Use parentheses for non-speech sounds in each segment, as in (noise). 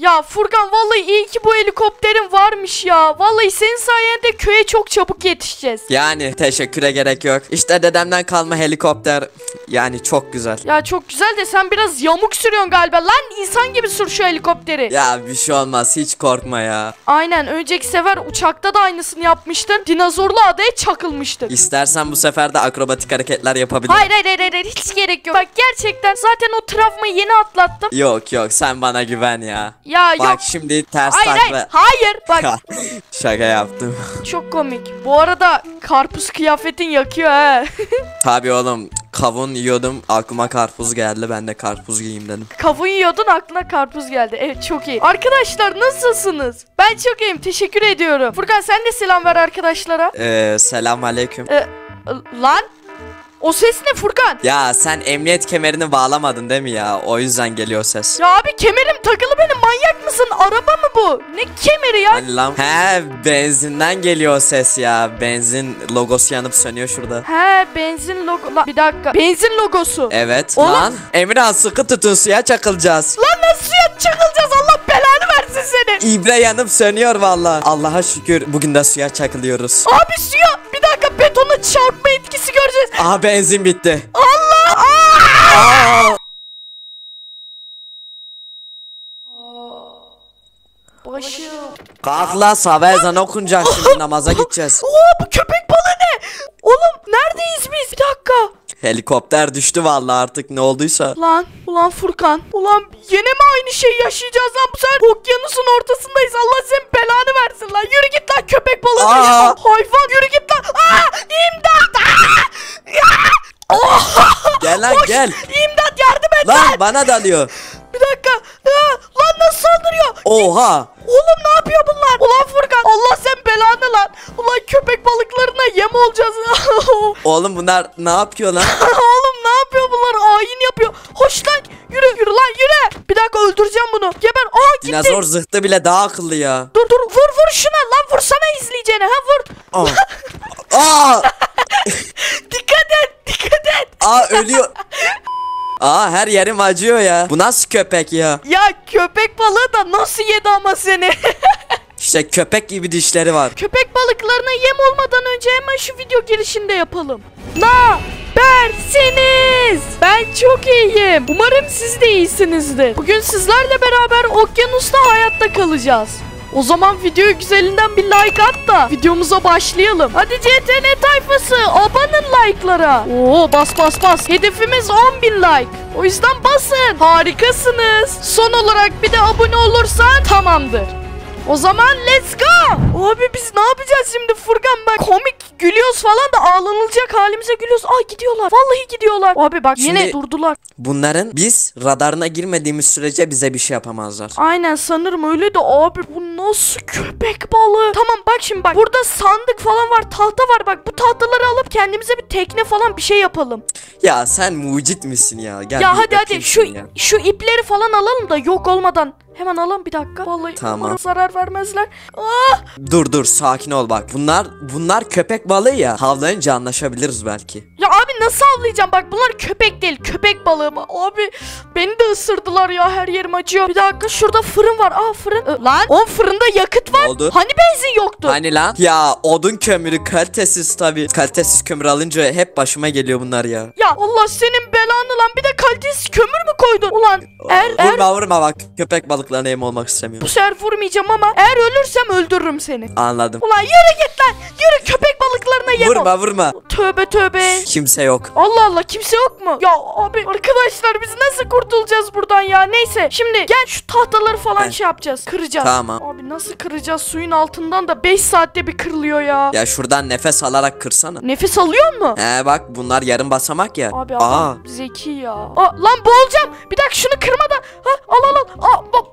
Ya Furkan vallahi iyi ki bu helikopterin varmış ya. Vallahi senin sayende köye çok çabuk yetişeceğiz. Yani teşekküre gerek yok. İşte dedemden kalma helikopter. Yani çok güzel. Ya çok güzel de sen biraz yamuk sürüyorsun galiba. Lan insan gibi sür şu helikopteri. Ya bir şey olmaz hiç korkma ya. Aynen önceki sefer uçakta da aynısını yapmıştın. Dinozorlu adaya çakılmıştın. İstersen bu sefer de akrobatik hareketler yapabilirim. Hayır hayır hayır hayır hiç gerek yok. Bak gerçekten zaten o travmayı yeni atlattım. Yok yok sen bana güven ya. Ya Bak yok. şimdi ters Hayır hayır takla. hayır. Bak (laughs) Şaka yaptım. çok komik. Bu arada karpuz kıyafetin yakıyor he. (laughs) Tabii oğlum kavun yiyordum aklıma karpuz geldi ben de karpuz giyeyim dedim. Kavun yiyordun aklına karpuz geldi. Evet çok iyi. Arkadaşlar nasılsınız? Ben çok iyiyim. Teşekkür ediyorum. Furkan sen de selam ver arkadaşlara. Ee, selam aleyküm. Ee, lan o ses ne Furkan? Ya sen emniyet kemerini bağlamadın değil mi ya? O yüzden geliyor ses. Ya abi kemerim takılı benim manyak mısın? Araba mı bu? Ne kemeri ya? Hani lan he benzinden geliyor ses ya. Benzin logosu yanıp sönüyor şurada. He benzin logo... Lan, bir dakika. Benzin logosu. Evet Oğlum. lan. Emirhan sıkı tutun suya çakılacağız. Lan nasıl suya çakılacağız? Allah belanı versin seni. İbre yanıp sönüyor valla. Allah'a şükür bugün de suya çakılıyoruz. Abi suya bir dakika betona çarpma etkisi göreceğiz. Aha benzin bitti. Allah! Aa! Başım. Kalk la sabah ezanı okunacak şimdi namaza gideceğiz. (laughs) Oo bu köpek balığı ne? Oğlum neredeyiz biz? Bir dakika. Helikopter düştü valla artık ne olduysa. Lan ulan Furkan. Ulan yine mi aynı şeyi yaşayacağız lan bu sefer? Okyanusun ortasındayız. Allah senin belanı versin lan. Yürü git lan köpek balığı. Aa! Hayvan yürü git lan. Aa! İmdat! Aa! Oh! Gel lan Koş! gel. İmdat yardım et lan. Lan bana dalıyor. Bir dakika. Aa! Nasıl saldırıyor? Oha. Oğlum ne yapıyor bunlar? Ulan Furkan Allah sen belanı lan. Ulan köpek balıklarına yem olacağız. (laughs) Oğlum bunlar ne yapıyor lan? (laughs) Oğlum ne yapıyor bunlar? Ayin yapıyor. Hoş lan. Yürü yürü lan yürü. Bir dakika öldüreceğim bunu. Geber. Aa gitti. Dinozor zıhtı bile daha akıllı ya. Dur dur vur vur şuna lan vursana izleyeceğine ha vur. Aa. (laughs) Aa. Dikkat et dikkat et. Aa ölüyor. Aa her yerim acıyor ya. Bu nasıl köpek ya? Ya köpek balığı da nasıl yedi ama seni? (laughs) İşte köpek gibi dişleri var. köpek balıklarına yem olmadan önce hemen şu video girişinde yapalım. Na bersiniz. Ben çok iyiyim. Umarım siz de iyisinizdir. Bugün sizlerle beraber okyanusta hayatta kalacağız. O zaman videoyu güzelinden bir like at da videomuza başlayalım. Hadi CTN tayfası abanın like'lara. Oo bas bas bas. Hedefimiz 10.000 like. O yüzden basın. Harikasınız. Son olarak bir de abone olursan tamamdır. O zaman let's go. Abi biz ne yapacağız şimdi Furkan bak komik gülüyoruz falan da ağlanılacak halimize gülüyoruz. Aa gidiyorlar. Vallahi gidiyorlar. Abi bak yine Şimdi- durdular. Bunların biz radarına girmediğimiz sürece bize bir şey yapamazlar. Aynen sanırım öyle de abi bu nasıl köpek balığı? Tamam bak şimdi bak burada sandık falan var tahta var bak bu tahtaları alıp kendimize bir tekne falan bir şey yapalım. Ya sen mucit misin ya? Gel ya hadi hadi öpeyim şu seni ya. şu ipleri falan alalım da yok olmadan. Hemen alalım bir dakika. Vallahi Tamam. umarım zarar vermezler. Ah! Dur dur sakin ol bak. Bunlar bunlar köpek balığı ya. Havlayınca anlaşabiliriz belki. Ya nasıl avlayacağım? Bak bunlar köpek değil, köpek balığı mı? Abi beni de ısırdılar ya her yerim acıyor. Bir dakika şurada fırın var. Aa fırın. Ö, lan o fırında yakıt var. oldu? Hani benzin yoktu? Hani lan? Ya odun kömürü kalitesiz tabi. Kalitesiz kömür alınca hep başıma geliyor bunlar ya. Ya Allah senin belanı lan bir de kalitesiz kömür mü koydun? Ulan er er Vurma vurma bak. Köpek balıklarına yem olmak istemiyorum. bu sefer vurmayacağım ama eğer ölürsem öldürürüm seni. Anladım. Ulan yürü git lan. Yürü köpek balıklarına yem ol. Vurma vurma. Tövbe tövbe. Kimse yok. Allah Allah kimse yok mu? Ya abi arkadaşlar biz nasıl kurtulacağız buradan ya? Neyse şimdi gel şu tahtaları falan Heh. şey yapacağız. Kıracağız. Tamam. Abi nasıl kıracağız? Suyun altından da 5 saatte bir kırılıyor ya. Ya şuradan nefes alarak kırsana. Nefes alıyor mu? He bak bunlar yarım basamak ya. Abi Aa. adam zeki ya. Aa, lan boğulacağım. Bir dakika şunu kırma da. Ha, al al al. Aa, bak.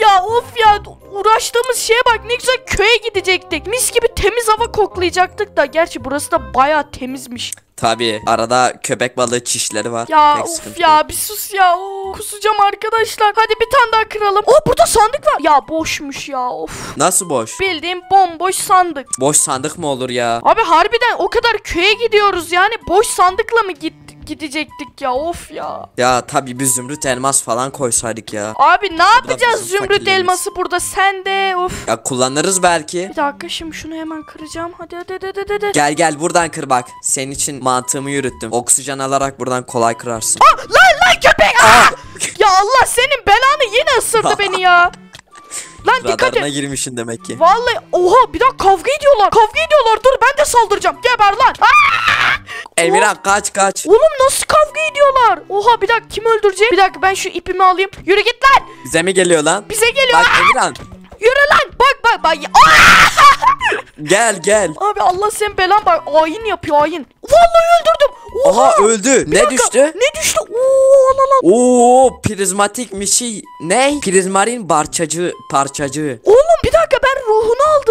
Ya of ya uğraştığımız şeye bak ne güzel köye gidecektik. Mis gibi temiz hava koklayacaktık da. Gerçi burası da baya temizmiş. Tabi arada köpek balığı çişleri var. Ya Tek of ya yok. bir sus ya. Oo, kusacağım arkadaşlar. Hadi bir tane daha kıralım. Oh burada sandık var. Ya boşmuş ya of. Nasıl boş? Bildiğim bomboş sandık. Boş sandık mı olur ya? Abi harbiden o kadar köye gidiyoruz yani boş sandıkla mı git gidecektik ya of ya. Ya tabii bir zümrüt elmas falan koysaydık ya. Abi ne yapacağız zümrüt elması burada sen de of. Ya kullanırız belki. Bir dakika şimdi şunu hemen kıracağım. Hadi hadi hadi hadi hadi. Gel gel buradan kır bak. Senin için mantığımı yürüttüm. Oksijen alarak buradan kolay kırarsın. Lan lan köpek! Aa! ya Allah senin belanı yine ısırdı (laughs) beni ya. Lan dikkat Radarına et. girmişsin demek ki. Vallahi oha bir dakika kavga ediyorlar. Kavga ediyorlar. Dur ben de saldıracağım. Geber lan. Emirhan kaç kaç. Oğlum nasıl kavga ediyorlar? Oha bir dakika kim öldürecek? Bir dakika ben şu ipimi alayım. Yürü git lan. Bize mi geliyor lan? Bize geliyor. Bak! Emirhan Yürü lan. Bak bak bak. (laughs) Gel gel. Abi Allah senin belan bak. Ayin yapıyor ayin. Vallahi öldürdüm. Oha. Aha öldü. Bir Ne dakika, düştü? Ne düştü? Oo lan lan. Oo prizmatik bir şey. Ne? Prizmarin parçacığı parçacığı. Oğlum bir dakika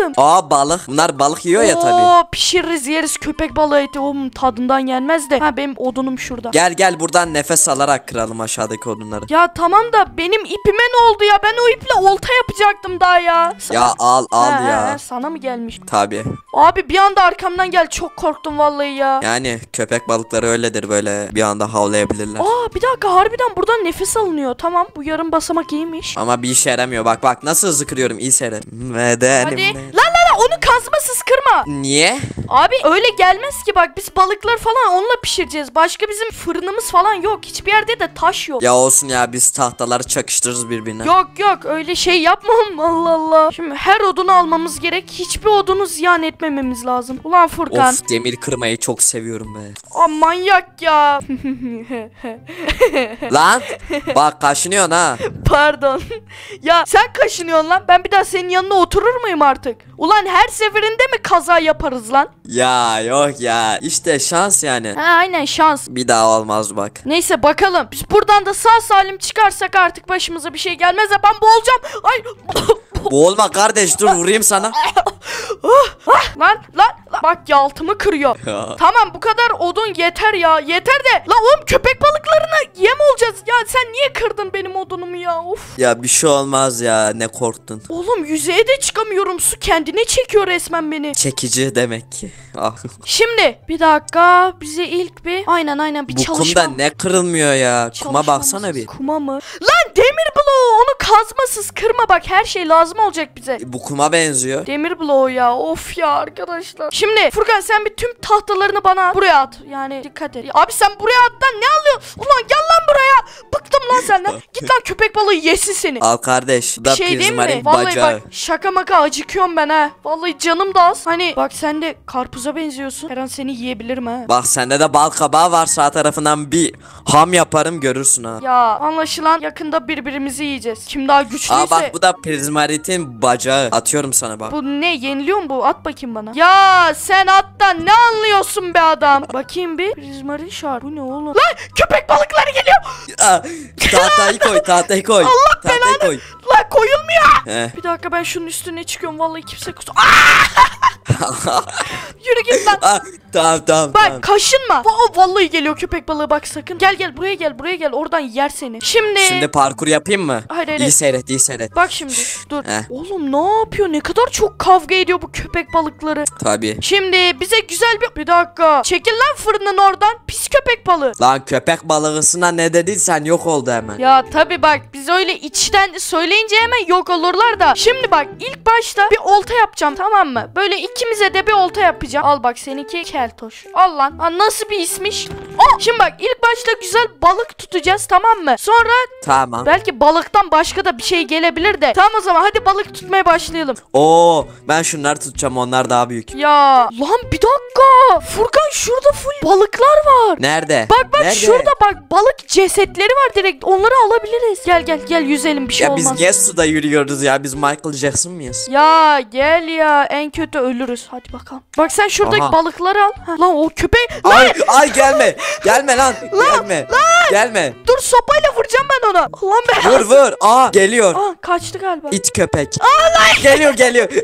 aldım. Aa balık. Bunlar balık yiyor ya tabii. Oo, pişiririz yeriz köpek balığı eti. Oğlum tadından yenmez de. Ha benim odunum şurada. Gel gel buradan nefes alarak kıralım aşağıdaki odunları. Ya tamam da benim ipime ne oldu ya? Ben o iple olta yapacaktım daha ya. Sana- Ya al al ha, ya. ha, sana mı gelmiş? Tabii. Abi bir anda arkamdan gel çok korktum vallahi ya. Yani köpek balıkları öyledir böyle bir anda havlayabilirler. Aa bir dakika harbiden buradan nefes alınıyor. Tamam bu yarım basamak iyiymiş. Ama bir işe yaramıyor. Bak bak nasıl hızlı kırıyorum. İyi seyret. Bedenim. Hadi. Lan onu kazmasız kırma. Niye? Abi öyle gelmez ki bak biz balıkları falan onunla pişireceğiz. Başka bizim fırınımız falan yok. Hiçbir yerde de taş yok. Ya olsun ya biz tahtaları çakıştırırız birbirine. Yok yok öyle şey yapmam (laughs) Allah Allah. Şimdi her odunu almamız gerek. Hiçbir odunu ziyan etmememiz lazım. Ulan Furkan. Of demir kırmayı çok seviyorum be. Aa manyak ya. (laughs) Lan bak kaşınıyorsun ha. Pardon. (laughs) ya sen kaşınıyorsun lan. Ben bir daha senin yanına oturur muyum artık? Ulan her seferinde mi kaza yaparız lan? Ya yok ya işte şans yani. Ha aynen şans. Bir daha olmaz bak. Neyse bakalım. Biz buradan da sağ salim çıkarsak artık başımıza bir şey gelmez. Ya ben boğulacağım. Ay. (coughs) Boğulma kardeş dur vurayım sana. (laughs) lan lan lan. Bak yaltımı kırıyor. Ya. Tamam bu kadar odun yeter ya. Yeter de. La oğlum köpek balıklarına yem olacağız. Ya sen niye kırdın benim odunumu ya? Of. Ya bir şey olmaz ya ne korktun. Oğlum yüzeye de çıkamıyorum. Su kendine çekiyor resmen beni. Çekici demek ki. (laughs) Ah. Şimdi bir dakika bize ilk bir aynen aynen bir Bu çalışma. kumda ne kırılmıyor ya. Kuma baksana bir. Kuma mı? Lan demir bloğu onu kazmasız kırma bak her şey lazım olacak bize. Bu kuma benziyor. Demir bloğu ya of ya arkadaşlar. Şimdi Furkan sen bir tüm tahtalarını bana buraya at. Yani dikkat et. Ya abi sen buraya attan ne alıyorsun? Ulan gel lan buraya. Bıktım lan senden. (laughs) Git lan köpek balığı yesin seni. Al kardeş. Bu da şey değil mi? prizmarin Vallahi bacağı. bak şaka maka acıkıyorum ben ha. Vallahi canım da az. Hani bak sen de karpuza benziyorsun. Her an seni yiyebilirim ha. Bak sende de bal kabağı var sağ tarafından bir ham yaparım görürsün ha. Ya anlaşılan yakında birbirimizi yiyeceğiz. Kim daha güçlüyse. Aa bak bu da prizmaritin bacağı. Atıyorum sana bak. Bu ne yeniliyor mu bu? At bakayım bana. Ya sen attan ne anlıyorsun be adam? bakayım bir. Prizmarin şar. Bu ne oğlum? Lan köpek balıkları geliyor. Aa, tahtayı koy tahtayı koy. Allah tahtayı koy. Lan koyulmuyor. Heh. Bir dakika ben şunun üstüne çıkıyorum. Vallahi kimse kus. (laughs) Yürü git lan. Aa, tamam tamam Bak tamam. kaşınma. Va- vallahi geliyor köpek balığı bak sakın. Gel gel buraya gel buraya gel. Oradan yer seni. Şimdi. Şimdi parkur yapayım mı? Hayır, hayır, İyi seyret iyi seyret. Bak şimdi dur. Heh. Oğlum ne yapıyor? Ne kadar çok kavga ediyor bu köpek balıkları. Tabi. Şimdi bize güzel bir... Bir dakika. Çekil lan fırının oradan. Pis köpek balığı. Lan köpek balığısına ne dediysen yok oldu hemen. Ya tabi bak biz öyle içten söyleyince hemen yok olurlar da. Şimdi bak ilk başta bir olta yapacağım tamam mı? Böyle ikimize de bir olta yapacağım. Al bak seninki keltoş. Al lan. Ha, nasıl bir ismiş? Aa, şimdi bak ilk başta güzel balık tutacağız tamam mı? Sonra Tamam. belki balıktan başka da bir şey gelebilir de. Tamam o zaman hadi balık tutmaya başlayalım. Oo ben şunları tutacağım onlar daha büyük. Ya lan bir dakika. Furkan şurada full balıklar var. Nerede? Bak bak Nerede? şurada bak balık cesetleri var direkt onları alabiliriz. Gel gel gel yüzelim bir şey Ya olmaz. biz niye suda yürüyoruz ya? Biz Michael Jackson mıyız? Ya gel ya en kötü ölürüz. Hadi bakalım. Bak sen şuradaki Aha. balıkları al. Ha, lan o köpek. Lan Ay ay gelme. (laughs) Gelme lan. Gelme. Gelme. dur sopayla vuracağım ben ona. Lan be. Vur vur. Aa geliyor. Aa kaçtı galiba. İt köpek. Geliyor geliyor. (laughs)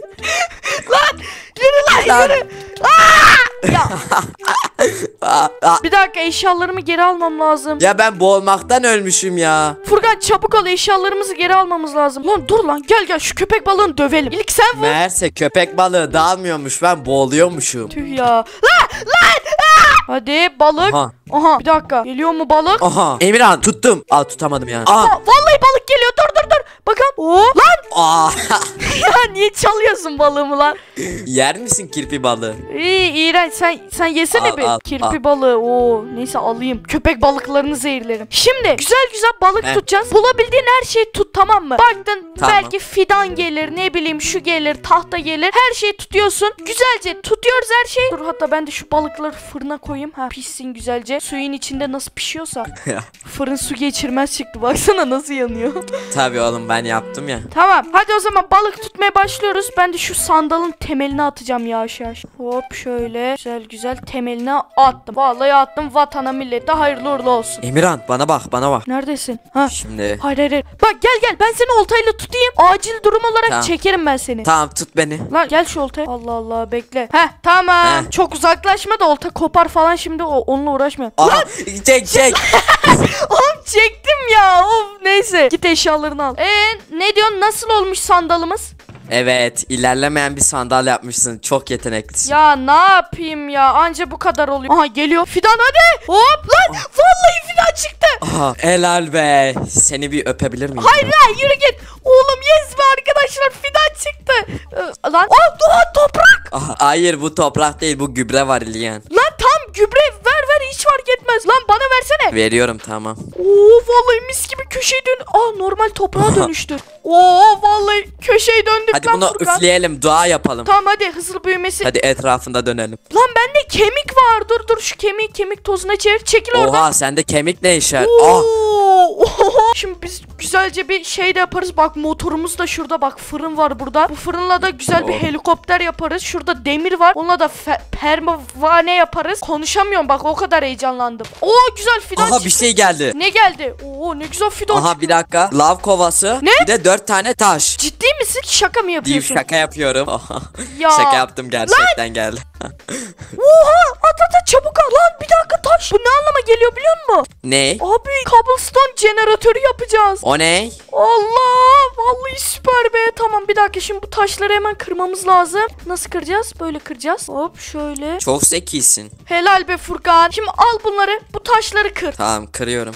Yürü lan Lan. yürü. Aa, bir dakika eşyalarımı geri almam lazım. Ya ben boğulmaktan ölmüşüm ya. Furkan çabuk ol eşyalarımızı geri almamız lazım. Lan dur lan gel gel şu köpek balığını dövelim. İlk sen vur. Meğerse köpek balığı dağılmıyormuş ben boğuluyormuşum. Tüh ya. Lan lan. Aa! Hadi balık. Aha. Aha bir dakika. Geliyor mu balık? Aha. Emirhan tuttum. Aa tutamadım ya. Aa, Aa. vallahi. Bakın. Oo, lan Aa. (laughs) ya niye çalıyorsun balığımı lan? Yer misin kirpi balığı? İyi iğrenç. Sen sen yesene Al, bir. al, Kirpi al. balığı. Oo neyse alayım. Köpek balıklarını zehirlerim. Şimdi güzel güzel balık Heh. tutacağız. Bulabildiğin her şeyi tut tamam mı? Baktın Tamam. belki fidan gelir, ne bileyim şu gelir, tahta gelir. Her şeyi tutuyorsun. Güzelce tutuyoruz her şeyi. Dur hatta ben de şu balıkları fırına koyayım. Ha pişsin güzelce. Suyun içinde nasıl pişiyorsa. (laughs) Fırın su geçirmez çıktı. Baksana nasıl yanıyor. Tabii oğlum ben yaptım ya. Tamam hadi o zaman balık tutmaya başlıyoruz. Ben de şu sandalın temelini atacağım yavaş yavaş. Hop şöyle güzel güzel temeline attım. Vallahi attım vatana millete hayırlı uğurlu olsun. Emirhan bana bak bana bak. Neredesin? Ha. Şimdi Hayır hayır hayır. Bak gel gel ben seni oltayla tutayım. Acil durum olarak Tamam. çekerim ben seni. tamam tut beni. Lan gel şu oltaya. Allah Allah bekle. Heh tamam. Heh. Çok uzaklaşma da olta kopar falan şimdi o, onunla uğraşma. Aha. Çek çek. (laughs) Oğlum çektim ya. Of neyse. Git eşyalarını al. Ee ne diyorsun? Nasıl olmuş sandalımız? Evet ilerlemeyen bir sandal yapmışsın. Çok yeteneklisin. Ya ne yapayım ya? Anca bu kadar oluyor. Aha geliyor. Fidan hadi. Hop lan. Vallahi fidan çıktı. Aha, helal be. Seni bir öpebilir miyim? Hayır lan yürü git. Oğlum yes be arkadaşlar fidan çıktı. Ee, lan. Aa doğa toprak. Aha, hayır bu toprak değil bu gübre var İlyan. Lan tam gübre ver ver hiç fark etmez. Lan bana versene. Veriyorum tamam. Oo vallahi mis gibi köşeyi dön. Aa normal toprağa dönüştü. Oo vallahi köşeyi döndük Hadi lan bunu Furkan. üfleyelim dua yapalım. Tamam hadi hızlı büyümesi. Hadi etrafında dönelim. Lan bende kemik var. Dur dur şu kemiği kemik tozuna çevir. Çekil oradan. Oha sende kemik ne işe? Ah Oo, oho. Şimdi biz güzelce bir şey de yaparız. Bak motorumuz da şurada bak fırın var burada. Bu fırınla da güzel bir helikopter yaparız. Şurada demir var. Onunla da pervane yaparız. Konuşamıyorum bak o kadar heyecanlandım. Oo güzel fidan aha bir şey geldi. Ne geldi? Oo ne güzel fidan. Aha bir dakika. Lav kovası. Ne? Bir de dört tane taş. Ciddi misin? Şaka mı yapıyorsun? şaka yapıyorum. Ya. Şaka yaptım gerçekten geldi. (laughs) Oha at at at çabuk al. Lan bir dakika taş. Bu ne anlama geliyor biliyor musun? ne? Abi cobblestone jeneratörü yapacağız. O ne? Allah vallahi süper be. Tamam bir dakika şimdi bu taşları hemen kırmamız lazım. Nasıl kıracağız? Böyle kıracağız. Hop şöyle. Çok zekisin. Helal be Furkan. Şimdi al bunları. Bu taşları kır. Tamam kırıyorum.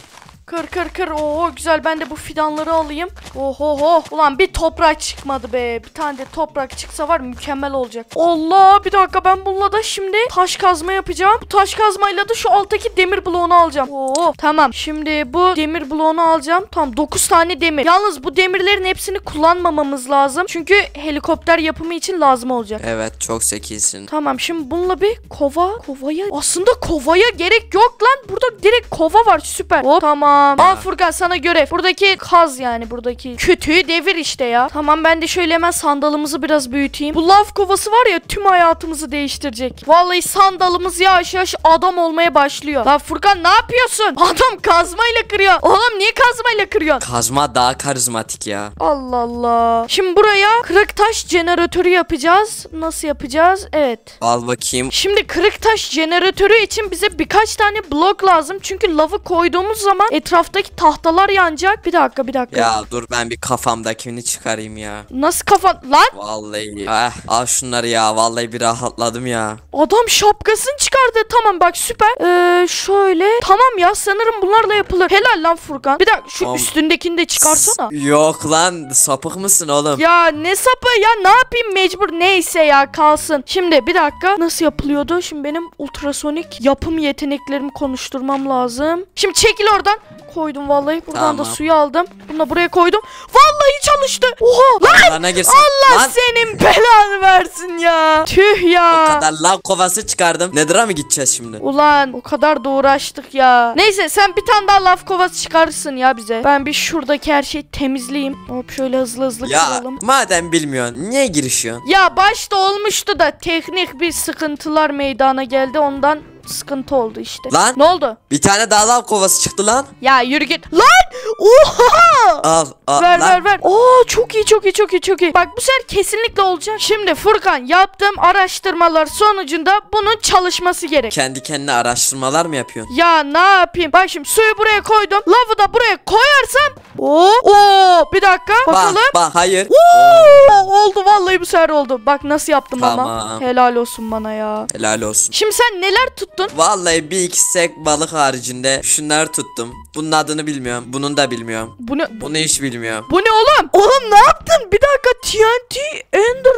Kır kır kır. Oo güzel ben de bu fidanları alayım. Oho Ulan bir toprak çıkmadı be. Bir tane de toprak çıksa var mükemmel olacak. Allah bir dakika ben bununla da şimdi taş kazma yapacağım. Bu taş kazmayla da şu alttaki demir bloğunu alacağım. Oo tamam. Şimdi bu demir bloğunu alacağım. Tamam 9 tane demir. Yalnız bu demirlerin hepsini kullanmamamız lazım. Çünkü helikopter yapımı için lazım olacak. Evet çok zekisin. Tamam şimdi bununla bir kova kovaya aslında kovaya gerek yok lan burada direkt kova var süper Hop, tamam al Furkan sana görev buradaki kaz yani buradaki kütüğü devir işte ya tamam ben de şöyle hemen sandalımızı biraz büyüteyim bu lav kovası var ya tüm hayatımızı değiştirecek vallahi sandalımız yavaş yavaş adam olmaya başlıyor lan Furkan ne yapıyorsun (laughs) adam kazmayla kırıyor oğlum niye kazmayla kırıyorsun Kazma daha karizmatik ya. Allah Allah. Şimdi buraya kırık taş jeneratörü yapacağız. Nasıl yapacağız? Evet. Al bakayım. Şimdi kırık taş jeneratörü için bize birkaç tane blok lazım. Çünkü lavı koyduğumuz zaman etraftaki tahtalar yanacak. Bir dakika bir dakika. Ya dur ben bir kafamdakini çıkarayım ya. Nasıl kafan? Lan Vallahi. Eh, al şunları ya. Vallahi bir rahatladım ya. adam şapkasını çıkardı. Tamam bak süper. Ee, şöyle. Tamam ya sanırım bunlarla yapılır. Helal lan Furkan. Bir dakika şu Tamam. üstündekini de çıkarsana. Yok lan sapık mısın oğlum? Ya ne sapı ya ne yapayım mecbur neyse ya kalsın. Şimdi bir dakika nasıl yapılıyordu? Şimdi benim ultrasonik yapım yeteneklerimi konuşturmam lazım. Şimdi çekil oradan. Koydum vallahi buradan da Tamam. suyu aldım. Bunu da buraya koydum. Vallahi çalıştı. Oha lan girsin. Allah Lan senin belanı versin ya. Tüh ya. o kadar lav kovası çıkardım. Nedir'a mı gideceğiz şimdi? Ulan o kadar da uğraştık ya. Neyse sen bir tane daha laf kovası çıkarırsın ya bize. Ben bir şuradaki her şeyi temizleyeyim. Hop şöyle hızlı hızlı Ya kıralım. madem bilmiyorsun niye girişiyorsun? Ya başta olmuştu da teknik bir sıkıntılar meydana geldi ondan sıkıntı oldu işte. Lan! Ne oldu? Bir tane daha lav kovası çıktı lan. Ya yürü git. Lan! Oha! Al al ver lan. ver ver. Oo çok iyi çok iyi çok iyi çok iyi. Bak bu sefer kesinlikle olacak. Şimdi Furkan yaptığım araştırmalar sonucunda bunun çalışması gerek. Kendi kendine araştırmalar mı yapıyorsun? Ya ne yapayım? Bak şimdi suyu buraya koydum. Lavı da buraya koyarsam. Oo, oo bir dakika. Bakalım. Bak bak hayır. Oo, oldu vallahi bu sefer oldu. Bak nasıl yaptım ama. Tamam. Helal olsun bana ya. Helal olsun. Şimdi sen neler tuttun tuttun? Vallahi bir iki sek balık haricinde şunları tuttum. Bunun adını bilmiyorum. Bunun da bilmiyorum. Bu ne? Bu, Bunu hiç bilmiyorum. bu ne oğlum? Oğlum ne yaptın? Bir dakika TNT Ender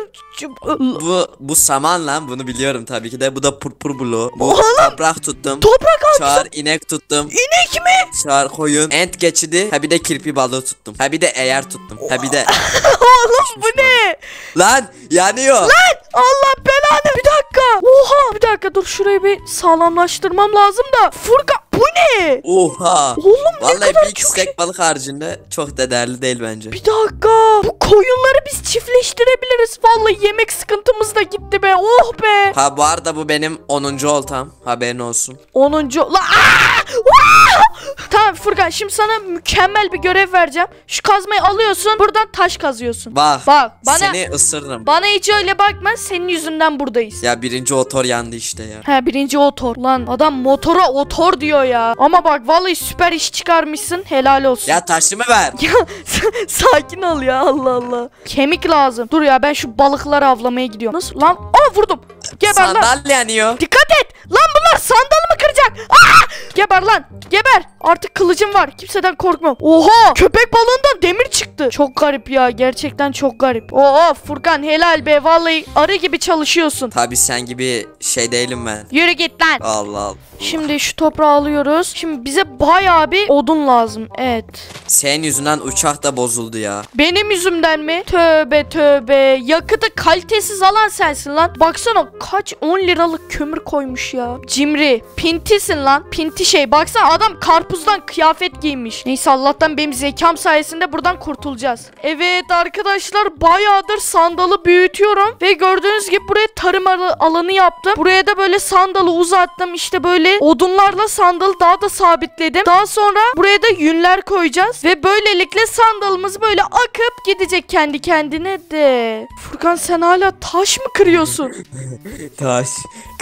Bu bu saman lan bunu biliyorum tabii ki de. Bu da purpur bloğu. Bu Oğlum! toprak tuttum. Toprak al. Çağır inek tuttum. İnek mi? Çağır koyun. Ent geçidi. Ha bir de kirpi balığı tuttum. Ha bir de eğer tuttum. Ha bir de (laughs) Oğlum bu ne? lan yanıyor. Allah belanı. Bir dakika. Oha. Bir dakika dur şurayı bir sağlamlaştırmam lazım da. Furkan bu ne? Oha. Oğlum ne Vallahi kadar bir çok sek balık haricinde çok da değerli değil bence. Bir dakika. Bu koyunları biz çiftleştirebiliriz. Vallahi yemek sıkıntımız da gitti be. Oh be. Ha bu arada bu benim 10. oltam. Haberin olsun. 10. La Aa! Vaa! Tamam Furkan şimdi sana mükemmel bir görev vereceğim. Şu kazmayı alıyorsun. Buradan taş kazıyorsun. Bak. Bak bana Seni ısırırım. bana hiç öyle bakma. Senin yüzünden buradayız. Ya birinci otor yandı işte ya. He birinci otor. Lan adam motora otor diyor ya. Ama bak vallahi süper iş çıkarmışsın. Helal olsun. Ya taşımı ver. Ya (laughs) sakin ol ya Allah Allah. Kemik lazım. Dur ya ben şu balıkları avlamaya gidiyorum. Nasıl lan? Aa vurdum. Geber lan. Sandal yanıyor. Dikkat et. Lan bunlar sandalımı kıracak. Aa! Geber lan. Geber. Artık kılıcım var. Kimseden korkmam. Oha. Köpek balığından demir çıktı. Çok garip ya. Gerçekten çok garip. Oo Furkan helal be. Vallahi arı gibi çalışıyorsun. Tabi sen gibi şey değilim ben. Yürü git lan. Allah Allah. Şimdi şu toprağı alıyoruz. Şimdi bize bayağı bir odun lazım. Evet. Senin yüzünden uçak da bozuldu ya. Benim yüzümden mi? Tövbe tövbe. Yakıtı kalitesiz alan sensin lan. Baksana kaç 10 liralık kömür koymuş ya. Cimri. Pintisin lan. Pinti şey. Baksana adam karpuzdan kıyafet giymiş. Neyse Allah'tan benim zekam sayesinde buradan kurtulacağız. Evet arkadaşlar bayağıdır sandalı büyütüyorum. Ve gördüğünüz gibi buraya tarım al- alanı yaptım. Buraya da böyle sandalı uzattım. İşte böyle odunlarla sandalı daha da sabitledim. Daha sonra buraya da yünler koyacağız. Ve böylelikle sandalımız böyle akıp gidecek kendi kendine de. Furkan sen hala taş mı kırıyorsun? (laughs) Taş.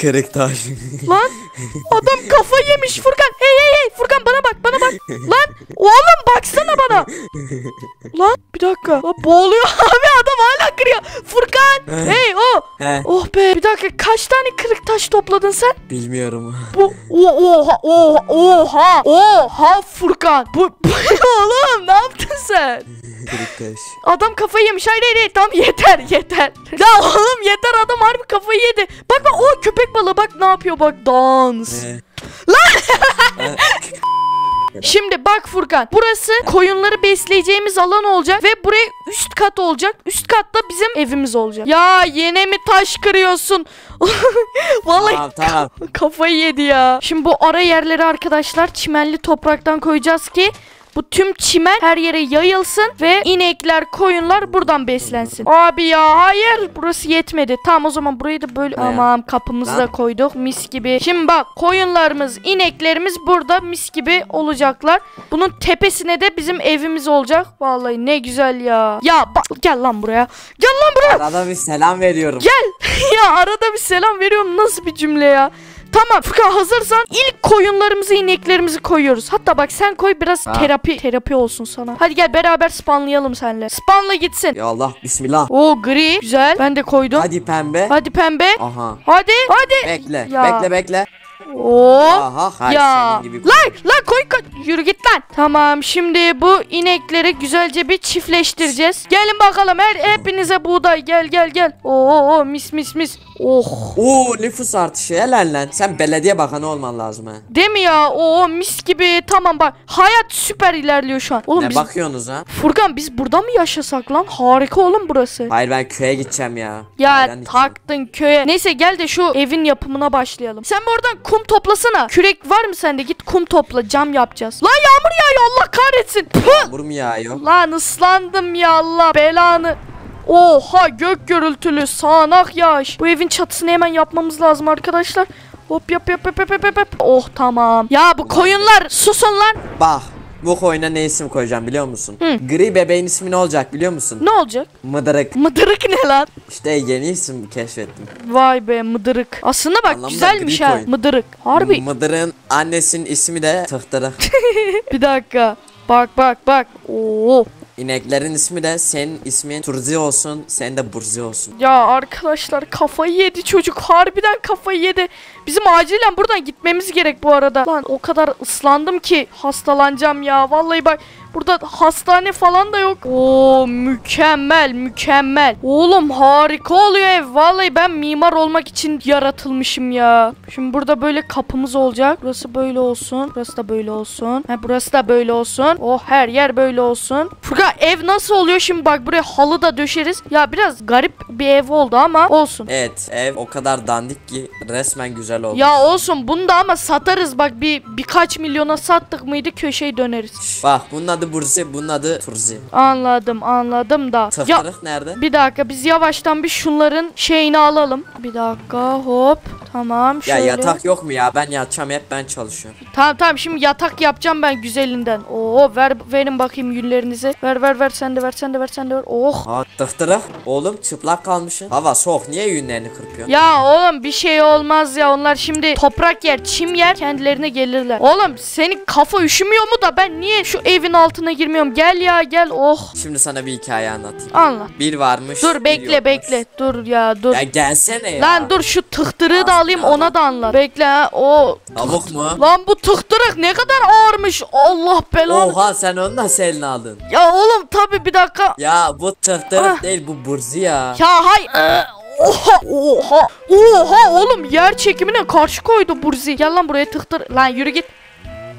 Kırık taş. Lan adam kafa yemiş Furkan. Hey hey hey Furkan bana bak bana bak. Lan oğlum baksana bana. Lan bir dakika. Lan boğuluyor (laughs) abi adam hala kırıyor. Furkan. hey o. He. Oh be bir dakika kaç tane kırık taş topladın sen? Bilmiyorum. Bu o- oha oha oha oha Furkan. Bu, bu (laughs) oğlum ne yaptın sen? Adam kafayı yemiş. Hayır hayır, hayır. tamam yeter yeter. (laughs) Ya oğlum yeter adam harbi kafayı yedi. Bak bak o köpek balığı bak ne yapıyor bak dans. (laughs) He. Şimdi bak Furkan burası koyunları besleyeceğimiz alan olacak ve buraya üst kat olacak. Üst katta bizim evimiz olacak. Ya yine mi taş kırıyorsun? (laughs) Vallahi Tamam tamam. kafayı yedi ya. Şimdi bu ara yerleri arkadaşlar çimenli topraktan koyacağız ki bu tüm çimen her yere yayılsın ve inekler, koyunlar buradan beslensin. Abi ya hayır burası yetmedi. Tamam o zaman burayı da böyle Ne ya? tamam kapımızı da koyduk mis gibi. Şimdi bak koyunlarımız, ineklerimiz burada mis gibi olacaklar. Bunun tepesine de bizim evimiz olacak. Vallahi ne güzel ya. Ya bak gel lan buraya. Gel lan buraya. Arada bir selam veriyorum. Gel. (laughs) ya arada bir selam veriyorum. Nasıl bir cümle ya? Tamam Furkan hazırsan ilk koyunlarımızı ineklerimizi koyuyoruz. Hatta bak sen koy biraz Ha. terapi terapi olsun sana. Hadi gel beraber spawnlayalım seninle. Spawnla gitsin. Ya Allah bismillah. O gri güzel. Ben de koydum. Hadi, Hadi pembe. pembe. Aha. Hadi hadi. Bekle. Ya. Bekle bekle. Oo. Aha. Hayır Ya. senin gibi. Lan lan koy koy. Yürü git lan. Tamam şimdi bu inekleri güzelce bir çiftleştireceğiz. Gelin bakalım her hepinize buğday gel gel gel. Oo mis mis mis. Oh. Oo nüfus artışı helal lan. Sen belediye bakanı olman lazım ha. Değil mi ya? Oo mis gibi. Tamam bak. Hayat süper ilerliyor şu an. Oğlum Ne biz bakıyorsunuz ha? Furkan biz burada mı yaşasak lan? Harika oğlum burası. Hayır ben köye gideceğim ya. Ya için. taktın köye. Neyse gel de şu evin yapımına başlayalım. Sen oradan kum toplasana. Kürek var mı sende? Git kum topla. Cam yapacağız. Lan yağmur yağıyor Allah kahretsin. Yağmur mu yağıyor? Lan ıslandım ya Allah belanı. Oha gök gürültülü sağanak yağış. Bu evin çatısını hemen yapmamız lazım arkadaşlar. Hop yap yap yap yap yap yap. Oh tamam. Ya bu koyunlar susun lan. Bak bu koyuna ne isim koyacağım biliyor musun? Hı. Gri bebeğin ismi ne olacak biliyor musun? Ne olacak? Mıdırık. Mıdırık ne lan? İşte yeni isim keşfettim. Vay be mıdırık. Aslında bak Anlamı da güzelmiş ha. koyun. Mıdırık. Harbi. Mıdırın annesinin ismi de Tıhtırık. (laughs) Bir dakika. Bak bak bak. Oo. İneklerin ismi de senin ismin Turzi olsun, senin de Burzi olsun. Ya arkadaşlar kafayı yedi çocuk. Harbiden kafayı yedi. Bizim acilen buradan gitmemiz gerek bu arada. Lan o kadar ıslandım ki hastalanacağım ya. Vallahi bak burada hastane falan da yok. Oo mükemmel mükemmel. Oğlum harika oluyor ev. Vallahi ben mimar olmak için yaratılmışım ya. Şimdi burada böyle kapımız olacak. Burası böyle olsun. Burası da böyle olsun. Ha, burası da böyle olsun. Oh her yer böyle olsun. Furkan ev nasıl oluyor şimdi bak buraya halı da döşeriz. Ya biraz garip bir ev oldu ama olsun. Evet, ev o kadar dandik ki resmen güzel oldu. Ya olsun bunu da ama satarız bak bir birkaç milyona sattık mıydı köşeyi döneriz. Bak bunun adı Burzi, bunun adı Turzi. Anladım anladım da. Ya Tıftırık nerede? bir dakika biz yavaştan bir şunların şeyini alalım. Bir dakika hop. Tamam Ya şöyle. yatak yok mu ya? Ben yatacağım hep ben çalışıyorum. Tamam tamam şimdi yatak yapacağım ben güzelinden. Oo ver verin bakayım yünlerinizi. Ver ver ver sen de ver sen de ver sen de ver. Oh. Aa tıftırık. Oğlum çıplak kalmışsın. Hava soğuk niye yünlerini kırpıyorsun? Ya oğlum bir şey olmaz ya onlar şimdi toprak yer çim yer kendilerine gelirler. Oğlum senin kafa üşümüyor mu da ben niye şu evin altına girmiyorum gel ya gel oh. Şimdi sana bir hikaye anlatayım. Anlat. Bir varmış. Dur bekle bekle dur ya dur. Ya gelsene ya. Lan dur şu tıhtırığı da alayım ona da anlat. Bekle ha o. Tavuk mu? Lan bu tıhtırık ne kadar ağırmış. Allah belanı. Oha sen onu nasıl eline aldın? Ya oğlum tabi bir dakika. Ya bu tıhtırık Ah. değil bu burzi ya. Ya hay. Ee, Oha oha oha oğlum yer çekimine karşı koydu Burzi. Gel lan buraya tıhtır. Lan yürü git.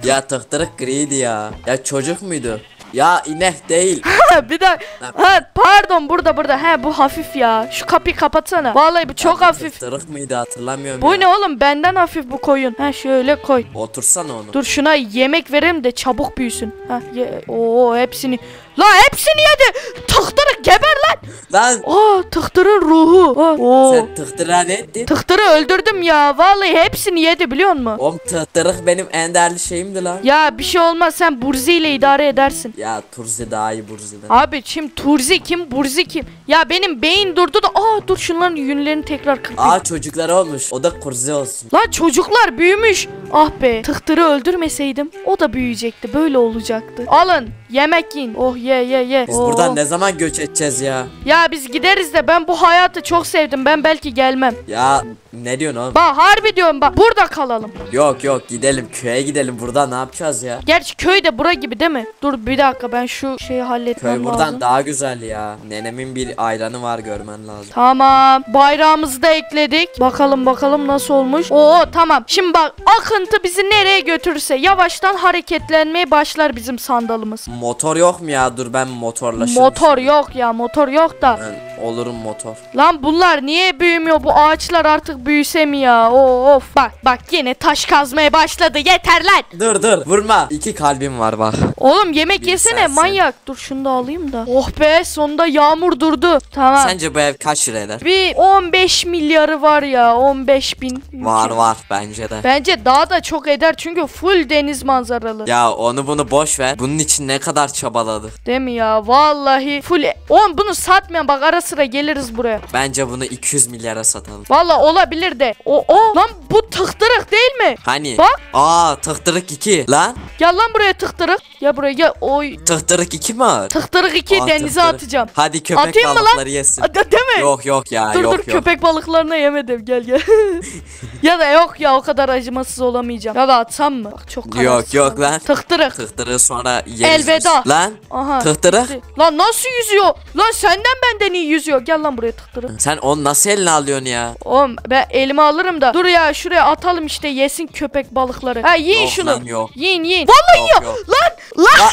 Ya tıhtırık griydi ya. Ya çocuk muydu? Ya inek değil. (laughs) bir dakika. Ha pardon burada burada. He bu hafif ya. Şu kapıyı kapatsana. Vallahi bu çok Ya hafif. Tıhtırık mıydı hatırlamıyorum Bu ya. ne oğlum benden hafif bu koyun. Ha şöyle koy. Otursana onu. Dur şuna yemek verelim de çabuk büyüsün. Ha ye. Oo hepsini. La hepsini yedi. Tıhtırı geber lan. Lan Aa tıhtırın ruhu. Aa, Oo. sen tıhtıra ne ettin? Tıhtırı öldürdüm ya. Vallahi hepsini yedi biliyor musun? Oğlum tıhtırık benim en değerli şeyimdi lan. Ya bir şey olmaz sen Burzi ile idare edersin. Ya Turzi daha iyi Burzi'den. Abi şimdi Turzi kim Burzi kim? Ya benim beyin durdu da aa dur şunların yünlerini tekrar kırpayım. Aa çocuklar olmuş. O da kurzi olsun. Lan çocuklar büyümüş. Ah be tıhtırı öldürmeseydim o da büyüyecekti böyle olacaktı. Alın yemek yiyin. Oh ye ye ye. Biz Oo. buradan ne zaman göç edeceğiz ya? Ya biz gideriz de ben bu hayatı çok sevdim ben belki gelmem. Ya ne diyorsun oğlum? Bak harbi diyorum bak burada kalalım. Yok yok gidelim köye gidelim. Burada ne yapacağız ya? Gerçi köy de bura gibi değil mi? Dur bir dakika ben şu şeyi halletmem Köy buradan lazım. daha güzel ya. Nenemin bir ayranı var görmen lazım. Tamam. Bayrağımızı da ekledik. Bakalım bakalım nasıl olmuş. Oo tamam. Şimdi bak akıntı bizi nereye götürürse yavaştan hareketlenmeye başlar bizim sandalımız. Motor yok mu ya? Dur ben motorlaşırım. Motor yok ya motor yok da. Ben olurum motor. Lan bunlar niye büyümüyor bu ağaçlar artık büyüse mi ya? Oo, of bak bak yine taş kazmaya başladı yeter lan. Dur dur vurma. İki kalbim var bak. Oğlum yemek Bir yesene sensin. manyak. Dur şunu da alayım da. Oh be sonunda yağmur durdu. Tamam. Sence bu ev kaç lira eder? Bir 15 milyarı var ya 15 bin. Var var bence de. Bence daha da çok eder çünkü full deniz manzaralı. Ya onu bunu boş ver. Bunun için ne kadar çabaladık. Değil mi ya? Vallahi full. Oğlum bunu satmayan bak ara sıra geliriz buraya. Bence bunu 200 milyara satalım. Vallahi olabilir de. O o lan bu tıktırık değil mi? Hani? Bak. Aa tıhtırık 2 lan. Gel lan buraya tıktırık. Gel buraya gel. Oy. Tıhtırık 2 mi var? Tıktırık 2 Aa, denize tıhtırık. atacağım. Hadi köpek Atayım balıkları yesin. A- de- değil mi? Yok yok ya dur yok dur yok. köpek balıklarına yemedim gel gel. (laughs) ya da yok ya o kadar acımasız olamayacağım. Ya da atsam mı? Bak çok kararsız. Yok yok lan. Tıktırık. Tıhtırığı sonra yeriz Elveda. Biz. Lan Aha. tıhtırık. Lan nasıl yüzüyor? Lan senden benden iyi yüzüyor. Gel lan buraya tıktırık. Sen onu nasıl eline alıyorsun ya? Oğlum ben elime alırım da. Dur ya şuraya atalım işte yesin köpek balıkları. Ha yiyin Yok şunu. lan, yok. Yiyin yiyin. Vallahi Yok, yiyor. yok. Lan lan. (laughs)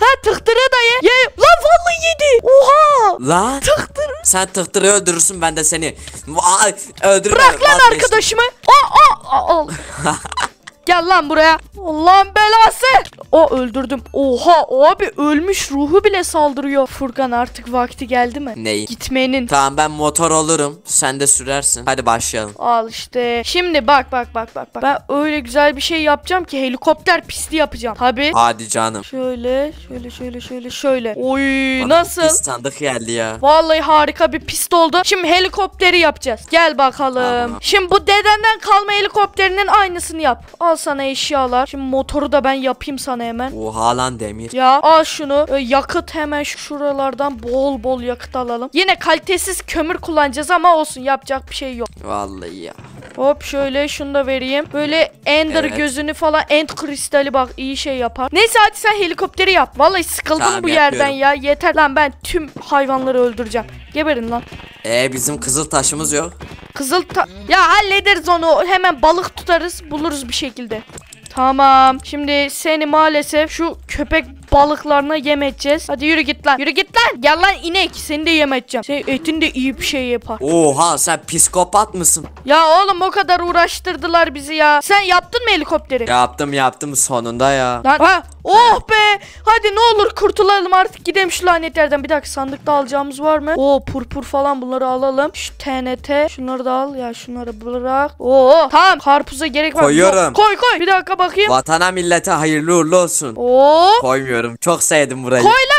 ha tıktırığı da ye. Ye. Lan vallahi yedi. Oha. Lan Tıktır. sen tıhtırığı öldürürsün ben de seni. Vay öldürme. Bırak lan vazgeçtim. arkadaşımı. Aa, aa, aa, al. (laughs) Gel lan buraya. Allah'ın belası. O öldürdüm. Oha abi ölmüş ruhu bile saldırıyor. Furkan artık vakti geldi mi? Neyi? Gitmenin. Tamam ben motor olurum. Sen de sürersin. Hadi başlayalım. Al işte. Şimdi bak bak bak bak bak. Ben öyle güzel bir şey yapacağım ki helikopter pisti yapacağım. Tabi. Hadi canım. Şöyle şöyle şöyle şöyle şöyle. Oy Bana nasıl? bir sandık geldi ya. Vallahi harika bir pist oldu. Şimdi helikopteri yapacağız. Gel bakalım. Tamam. Şimdi bu dedenden kalma helikopterinin aynısını yap. Al Al sana eşyalar. Şimdi motoru da ben yapayım sana hemen. Oha lan demir. Ya al şunu. Ee, yakıt hemen şu- şuralardan bol bol yakıt alalım. Yine kalitesiz kömür kullanacağız ama olsun yapacak bir şey yok. Vallahi ya. Hop şöyle şunu da vereyim. Böyle ender Evet. gözünü falan end kristali bak iyi şey yapar. Neyse hadi sen helikopteri yap. Vallahi sıkıldım Tamam, bu yerden yapıyorum. ya. Yeter lan ben tüm hayvanları öldüreceğim. Geberin lan. E bizim kızıl taşımız yok. Kızıl ta- Ya hallederiz onu. Hemen balık tutarız. Buluruz bir şekilde. Tamam. Şimdi seni maalesef şu köpek balıklarına yem edeceğiz. Hadi yürü git lan. Yürü git lan. Gel lan inek. Seni de yem edeceğim. Senin etin de iyi bir şey yapar. Oha sen psikopat mısın? Ya oğlum o kadar uğraştırdılar bizi ya. Sen yaptın mı helikopteri? Yaptım yaptım sonunda ya. Lan ha, oh be. Hadi ne olur kurtulalım artık gidelim şu lanetlerden. Bir dakika sandıkta alacağımız var mı? Oo purpur falan bunları alalım. Şu TNT şunları da al ya şunları bırak. Oo tamam karpuza gerek var. Koyuyorum. Yok, koy koy. Bir dakika bakayım. Vatana millete hayırlı uğurlu olsun. Oo. Koymuyorum. Çok sevdim burayı. Koy lan koy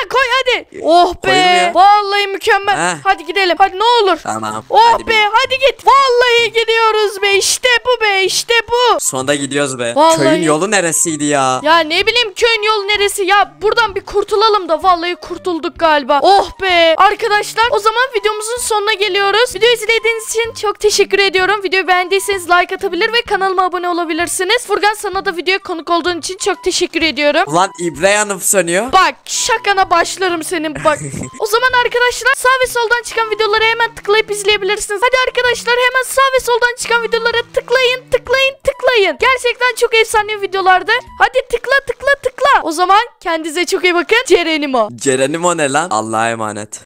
hadi. Oh be. Vallahi mükemmel. Heh. Hadi gidelim. Hadi ne olur. Tamam. Oh hadi be bir- hadi git. Vallahi gidiyoruz be. İşte bu be işte bu. Sonunda gidiyoruz be. Vallahi- Köyün yolu neresiydi ya? Ya ne bileyim köyün yolu neresi ya buradan bir kurtulalım da vallahi kurtulduk galiba. Oh be arkadaşlar o zaman videomuzun sonuna geliyoruz. Videoyu izlediğiniz için çok teşekkür ediyorum. Videoyu beğendiyseniz like atabilir ve kanalıma abone olabilirsiniz. Furkan sana da videoya konuk olduğun için çok teşekkür ediyorum. Ulan İbre yanıp sönüyor. Bak şakana başlarım senin bak. o zaman arkadaşlar sağ ve soldan çıkan videoları hemen tıklayıp izleyebilirsiniz. Hadi arkadaşlar hemen sağ ve soldan çıkan videolara tıklayın tıklayın tıklayın. Gerçekten çok efsane videolardı. Hadi tıkla tıkla tıkla. O zaman kendinize çok iyi bakın. Cerenimo. Ceren'im o ne lan? Allah'a emanet.